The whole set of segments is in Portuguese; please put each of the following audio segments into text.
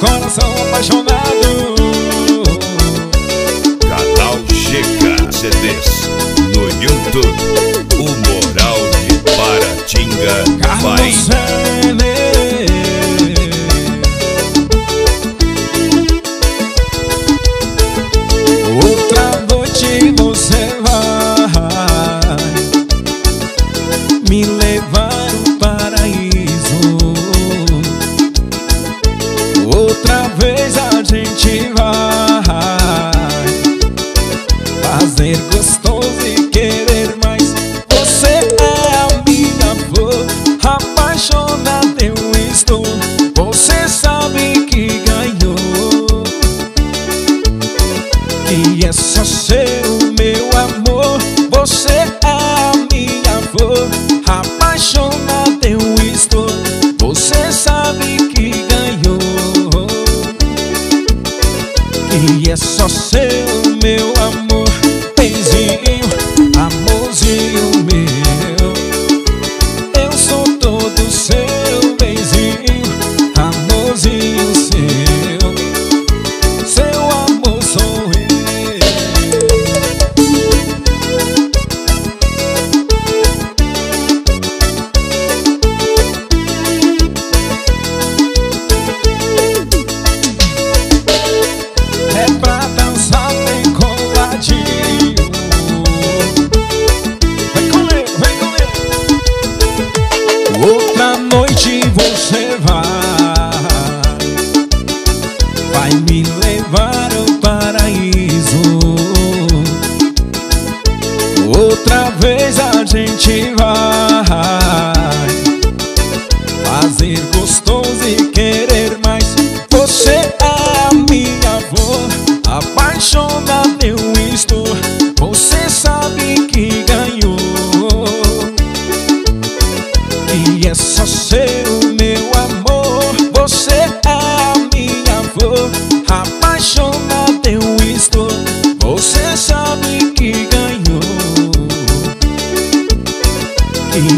coração apaixonado Canal GK CDs no YouTube. O Moral de Paratinga, Bahia.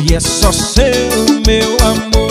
E é só seu meu amor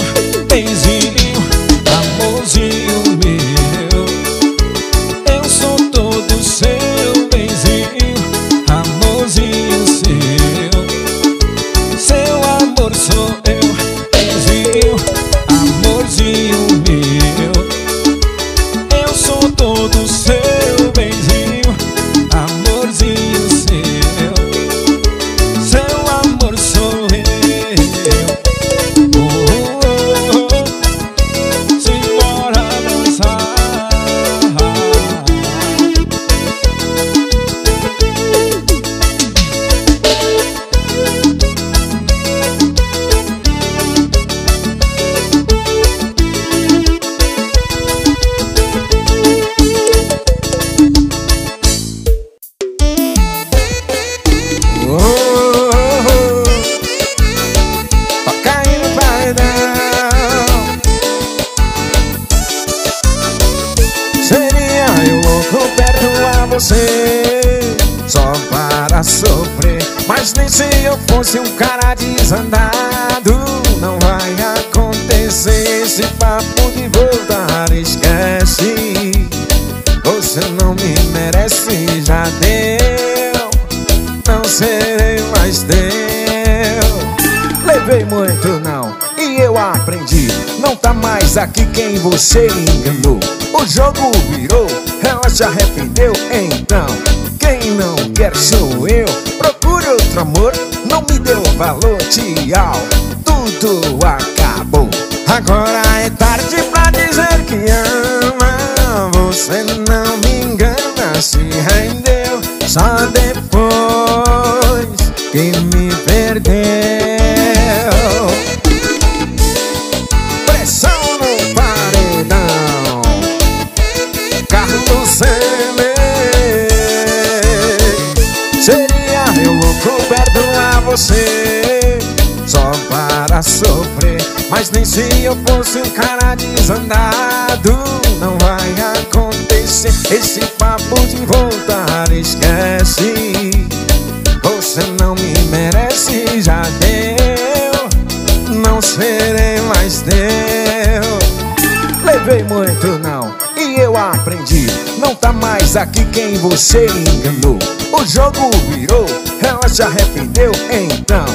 cara desandado. Não vai acontecer esse papo de voltar Esquece. Você não me merece, já deu. Não serei mais teu. Levei muito não e eu aprendi. Não tá mais aqui quem você enganou. O jogo virou, ela se arrependeu Então, quem não quer sou eu. Procure outro amor, não me deu valor Tchau, tudo acabou. Agora é tarde pra dizer que ama. Você não me engana, se rendeu Só depois que me perdeu você Só para sofrer. Mas nem se eu fosse um cara desandado Não vai acontecer. Esse papo de voltar Esquece. Você não me merece Já deu. Não serei mais teu. Levei muito não Eu aprendi. Não tá mais aqui quem você enganou. O jogo virou Ela se arrependeu. Então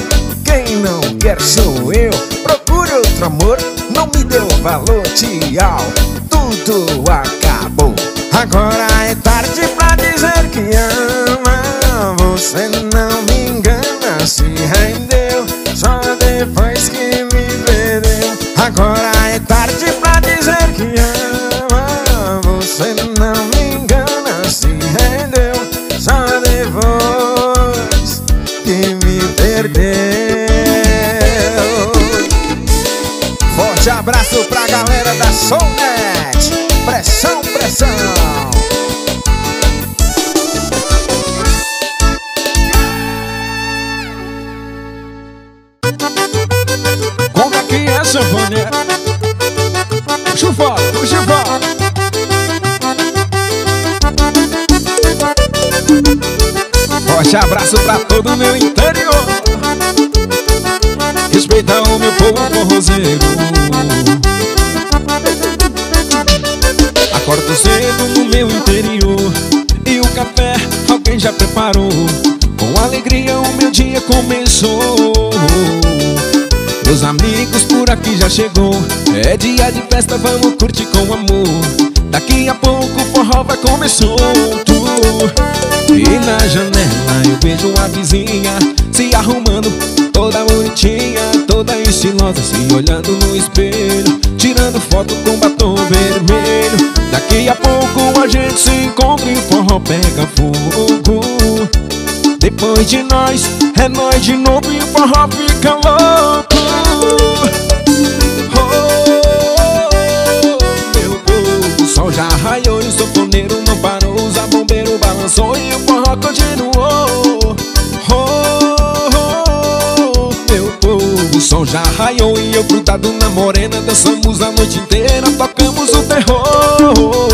quem não quer sou eu. Procure outro amor Não me deu valor Tchau Tudo acabou. Agora é tarde pra dizer que ama. Você não me engana Se rendeu. Só depois que me perdeu. Agora é tarde pra dizer que ama Você não me engana Se rendeu Só depois que me perdeu. Forte abraço pra galera da Soulnet todo meu interior. Respeita o meu povo forrozeiro Acordo cedo no meu interior E o café alguém já preparou. Com alegria o meu dia começou. Meus amigos por aqui já chegou. É dia de festa, vamos curtir com amor Daqui a pouco o forró vai começar solto E na janela eu vejo a vizinha Se arrumando, toda bonitinha Toda estilosa, se olhando no espelho Tirando foto com batom vermelho. Daqui a pouco a gente se encontra e o forró pega fogo. Depois de nós, é nós de novo e o forró fica louco já raiou e eu grudado na morena Dançamos a noite inteira, tocamos o terror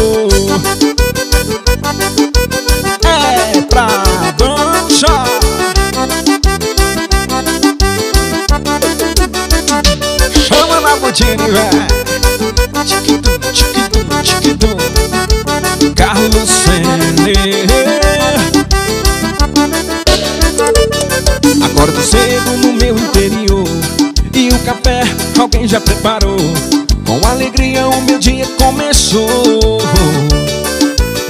já preparou. Com alegria o meu dia começou.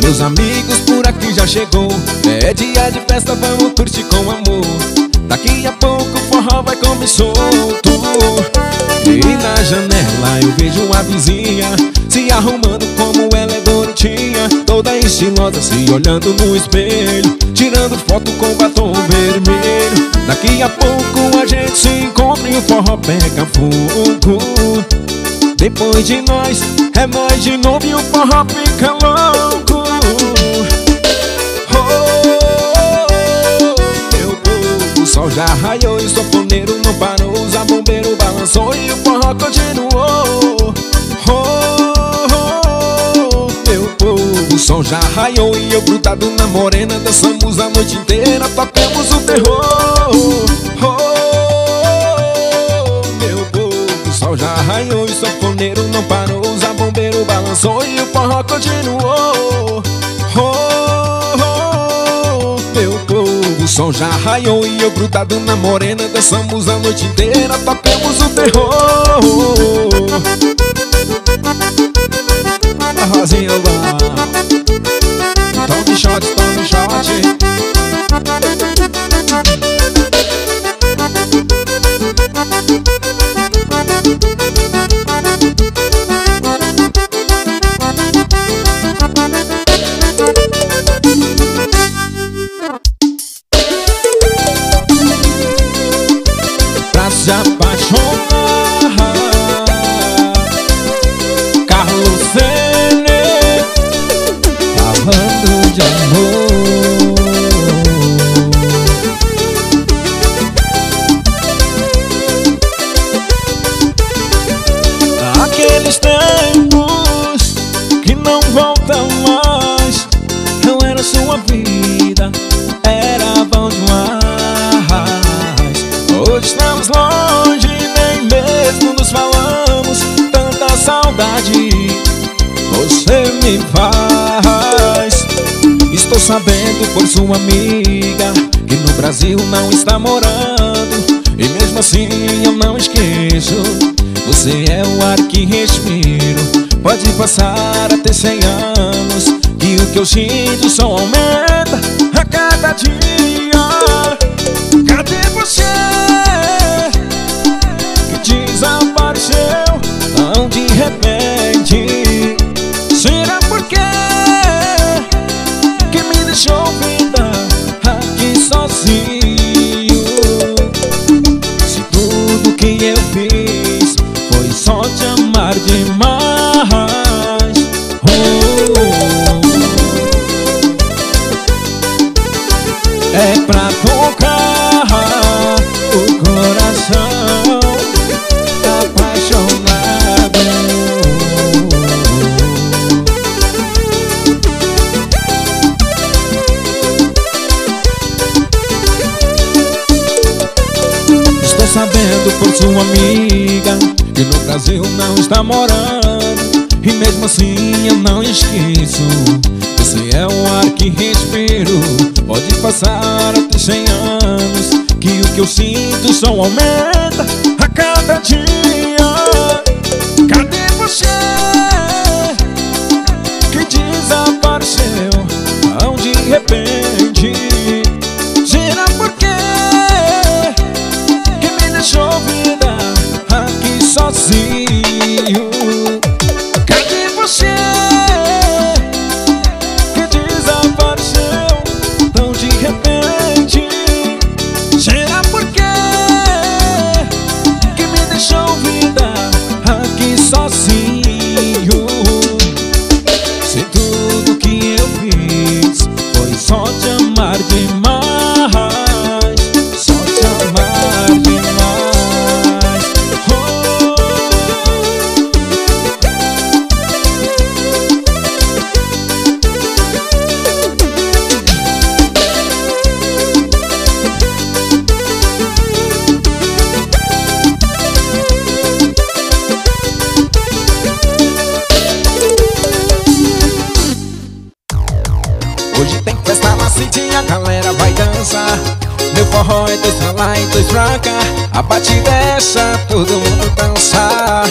Meus amigos por aqui já chegou. É dia de festa, vamos curtir com amor. Daqui a pouco o forró vai comer solto E na janela eu vejo a vizinha Se arrumando como ela é bonitinha. Toda estilosa, se olhando no espelho Tirando foto com batom vermelho. Daqui a pouco a gente se encontra e o forró pega fogo. Depois de nós, é nós de novo e o forró fica louco. Oh, Meu povo, o sol já raiou e o sofoneiro não parou. O zabombeiro balançou e o forró continuou. Oh, Meu povo, o sol já raiou e eu grudado na morena. Dançamos a noite inteira, tocamos o terror raiou e o sanfoneiro não parou O zabombeiro balançou e o forró continuou. Oh, oh, Meu povo, o som já raiou e eu grudado na morena Dançamos a noite inteira, tocamos o terror. A Rosinha vai me faz. Estou sabendo por sua amiga Que no Brasil não está morando. E mesmo assim eu não esqueço. Você é o ar que respiro. Pode passar até cem anos Que o que eu sinto só aumenta a cada dia. Cadê você? Que desapareceu tão de repente Que me deixou vida aqui sozinho. Se tudo que eu fiz Foi só te amar demais. Oh, É pra tocar sabendo por sua amiga Que no Brasil não está morando. E mesmo assim eu não esqueço. Você é o ar que respiro. Pode passar até cem anos Que o que eu sinto só aumenta a cada dia. Cadê você? Que desapareceu? Tão de repente sozinho A batida é essa, todo mundo dançar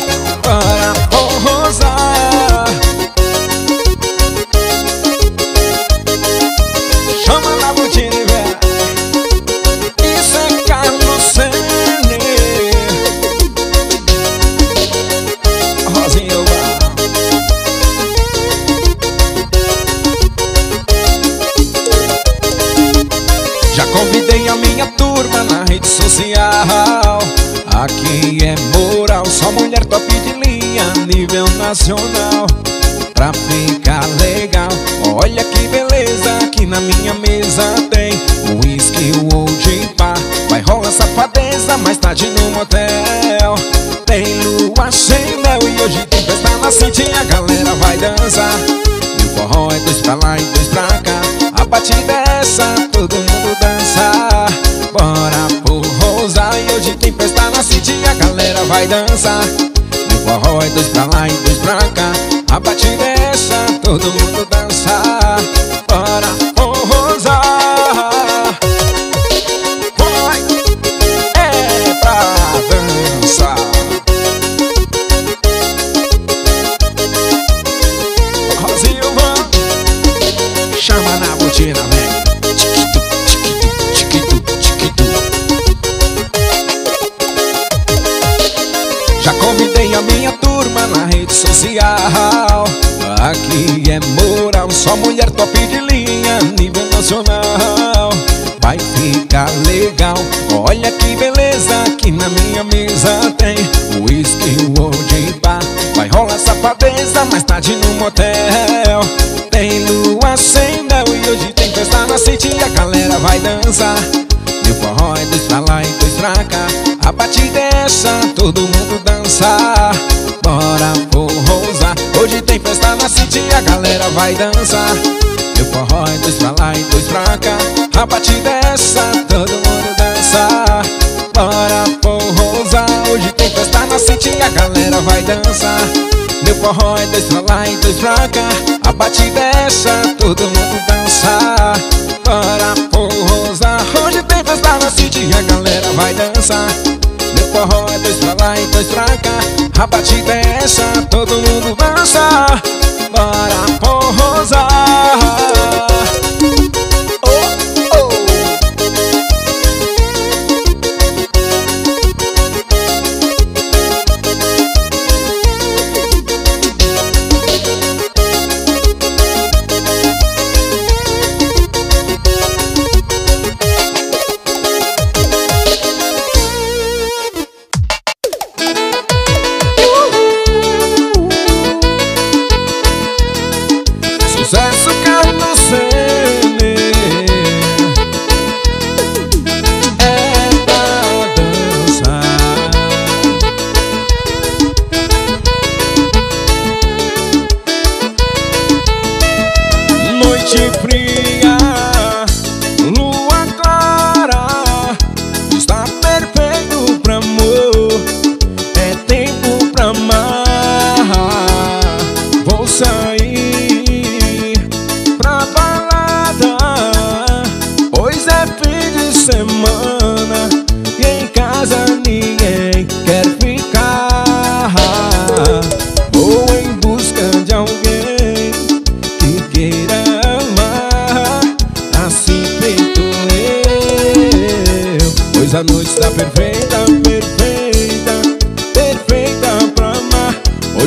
forró é dois pra lá e dois pra cá. A batida é essa, todo mundo dança. Bora forrosar E hoje tem festa na City A galera vai dançar. O forró é dois pra lá e dois pra cá. A batida é essa, todo mundo dança Aqui é moral, só mulher top de linha, nível nacional. Vai ficar legal, olha que beleza Aqui na minha mesa tem. Whisky, old bar Vai rolar safadeza, mais tarde no motel. Tem lua sem mel e hoje tem festa na City A galera vai dançar na City, a galera vai dançar. Meu forró é dois pra lá e dois pra cá. A batida essa, todo mundo dança. Bora forrosar Hoje tem festa na City, a galera vai dançar. Meu forró é dois pra lá e dois pra cá. A batida é essa, todo mundo dança. Para forrosar Hoje tem festa na city a galera vai dançar. Meu forró é dois pra lá e dois pra cá. A batida é essa, todo mundo dança Para forrosar te privo.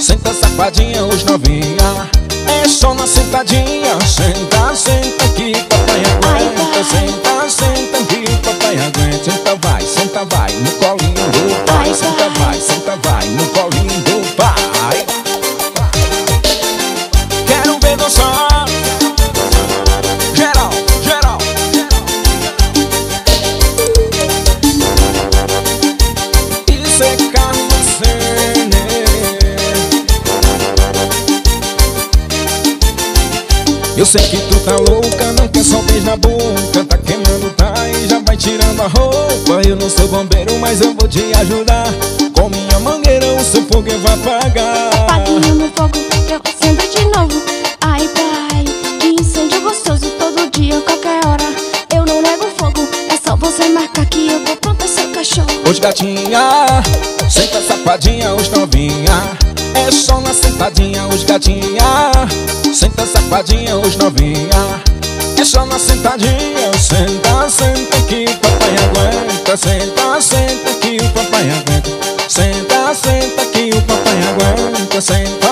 Senta safadinha, os novinha. É só na sentadinha Senta, senta que papai aguenta Senta, senta que papai aguenta sei que tu tá louca, não quer só beijo na boca Tá queimando, tá e já vai tirando a roupa. Eu não sou bombeiro, mas eu vou te ajudar. Com minha mangueira o seu fogo eu vou apagar. Apague o meu fogo, eu acendo de novo. Ai pai, que incêndio gostoso Todo dia, qualquer hora. Eu não nego fogo, é só você marcar que eu tô pronta seu cachorro. Hoje gatinha, senta safadinha, hoje novinha É só na sentadinha, hoje gatinha. Senta safadinha, hoje novinha. É só na sentadinha, senta, senta que o papai aguenta. Senta, senta que o papai aguenta. Senta, senta que o papai aguenta. Senta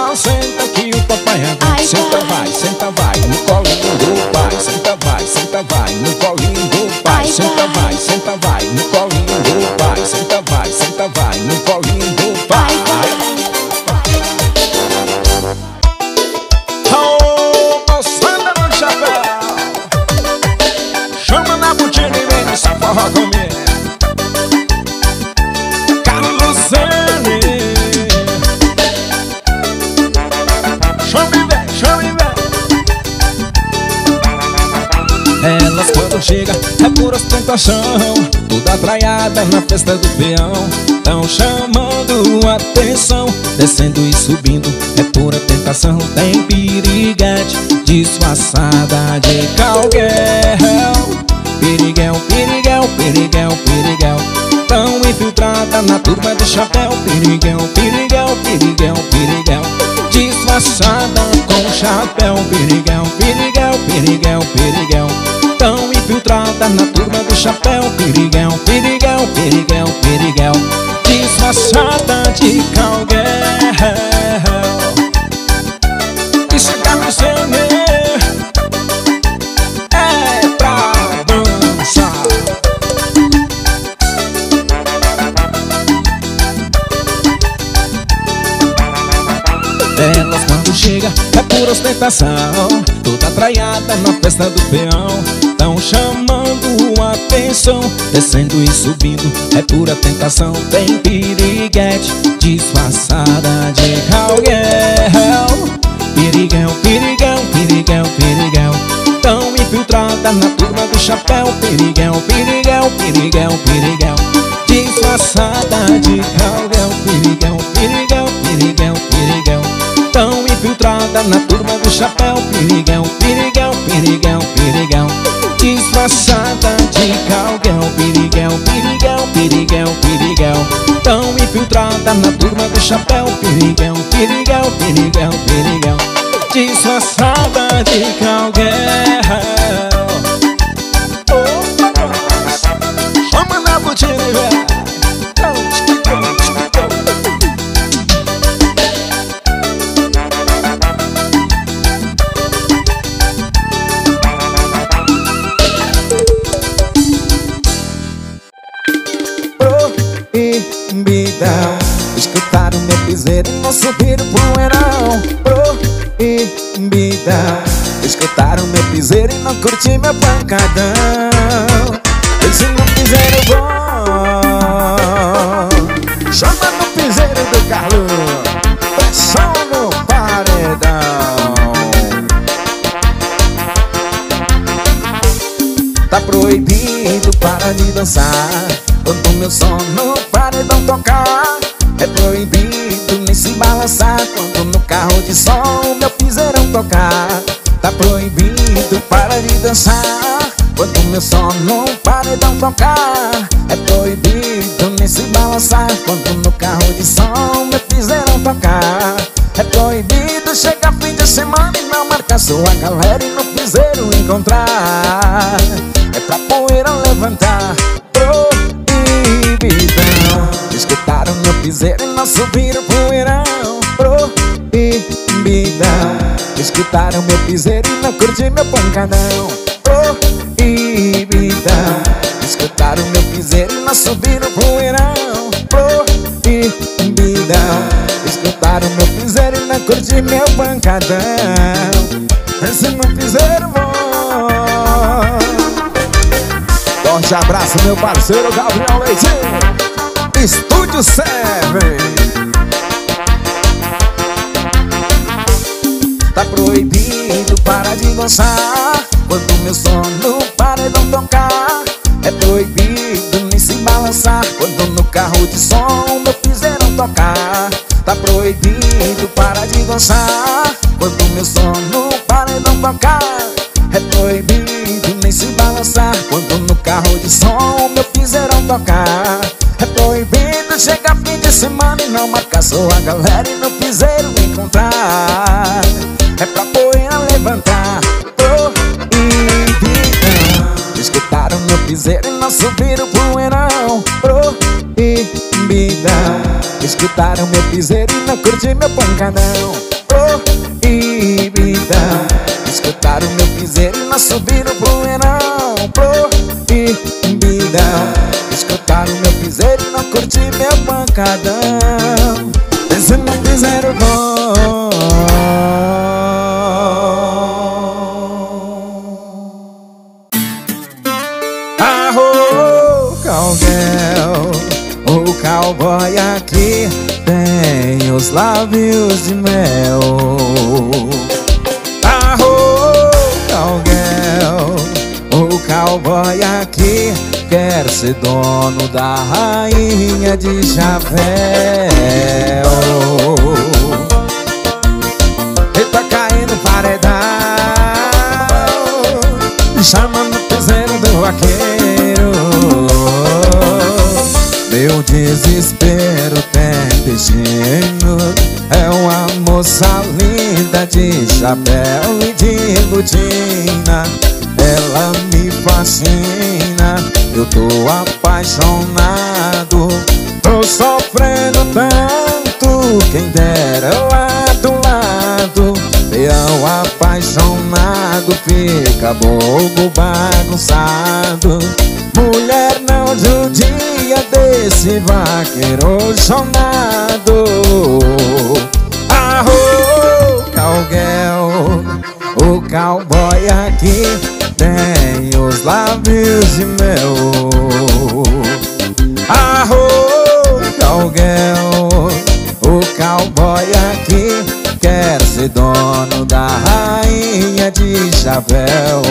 Toda traiada na festa do peão. Tão chamando atenção. Descendo e subindo é pura tentação. Tem piriguete disfarçada de calguel Piriguel, piriguel, piriguel, piriguel. Tão infiltrada na turma do chapéu. Piriguel, piriguel, piriguel, piriguel. Disfarçada com chapéu. Piriguel, piriguel, piriguel, piriguel infiltrada na turma do chapéu. Piriguel, piriguel, piriguel, piriguel Disfarçada de calguel Isso é Sene É pra dançar. Elas quando chega é pura ostentação. Toda traiada na festa do peão Descendo e subindo é pura tentação. Tem piriguete disfarçada de calguel Piriguel, piriguel, piriguel, piriguel. Tão infiltrada na turma do chapéu. Piriguel, piriguel, piriguel, piriguel. Disfarçada de calguel Piriguel, piriguel, piriguel, piriguel. Tão infiltrada na turma do chapéu. Piriguel, piriguel, piriguel, Disfarçada de calguel Piriguel, piriguel, piriguel, piriguel. Tão infiltrada na turma do chapéu Piriguel, piriguel, piriguel, piriguel. Disfarçada de calguel piseiro e não curti meu pancadão Piseiro e não subiram poeirão Proibidão Escutaram meu piseiro e não curti meu pancadão Proibidão Escutaram meu piseiro e não subiram poeirão Proibidão Escutaram meu piseiro e não curti meu pancadão Esse meu piseiro bom Forte abraço, meu parceiro Gabriel Leite. Estúdio 7. Tá proibido proibido para de dançar. Quando meu sono paredão tocar É proibido nem se balançar. Quando no carro de som meu fizeram tocar Tá proibido para de dançar. Quando meu sono paredão tocar É proibido nem se balançar. Quando no carro de som meu fizeram tocar chegar fim de semana e não marcar sua galera e no piseiro encontrar. É pra poeira levantar. Proibidão Escutaram meu piseiro e não subiram poeirão Proibidão Escutaram meu piseiro e não curtiram meu pancadão Proibidão Escutaram meu piseiro e não subiram poeirão Proibidão Escutaram meu piseiro e não curtiram meu pancadão. Esse não piseiro bom Arro, cowgirl O cowboy aqui tem os lábios de mel. Arro, cowgirl O cowboy aqui quer ser dono da rainha de chapéu E tá caindo paredão Chamando o piseiro do vaqueiro. Meu desespero tem destino. É uma moça linda de chapéu e de botina. Ela me fascina Eu tô apaixonado. Tô sofrendo tanto. Quem dera lá do lado Leão apaixonado. Fica bobo bagunçado. Mulher não judia desse vaqueiro chonado Arro, cowgirl. O cowboy aqui tem os lábios de mel Arro, cowgirl O cowboy aqui quer ser dono da rainha de chapéu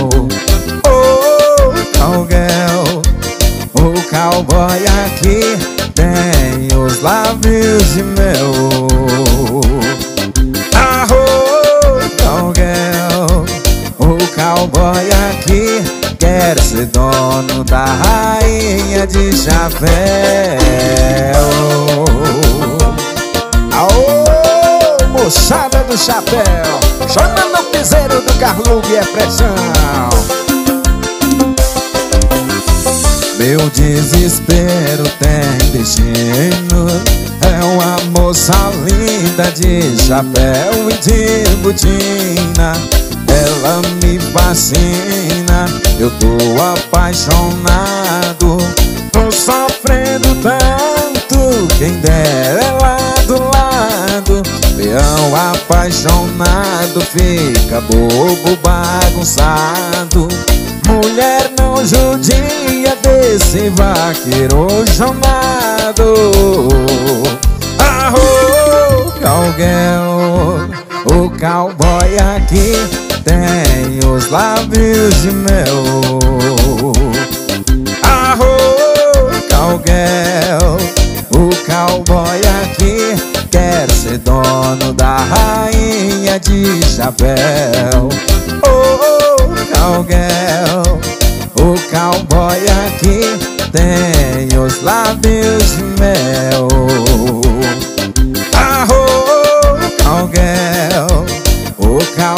Oh, cowgirl O cowboy aqui tem os lábios de mel cowboy aqui quer ser dono da rainha de chapéu Aô, moçada do chapéu Chamando o piseiro do Carlugue é pressão. Meu desespero tem destino É uma moça linda de chapéu e de botina Ela me fascina, eu tô apaixonado Tô sofrendo tanto, quem dera é lá do lado Leão apaixonado. Fica bobo bagunçado. Mulher não judia desse vaqueiro chamado Arro, cowgirl O cowboy aqui tem os lábios de mel Arro, cowgirl O cowboy aqui quer ser dono da rainha de chapéu Oh, cowgirl O cowboy aqui tem os lábios de mel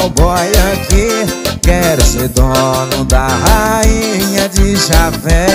cowboy aqui. Quer ser dono da rainha de chapéu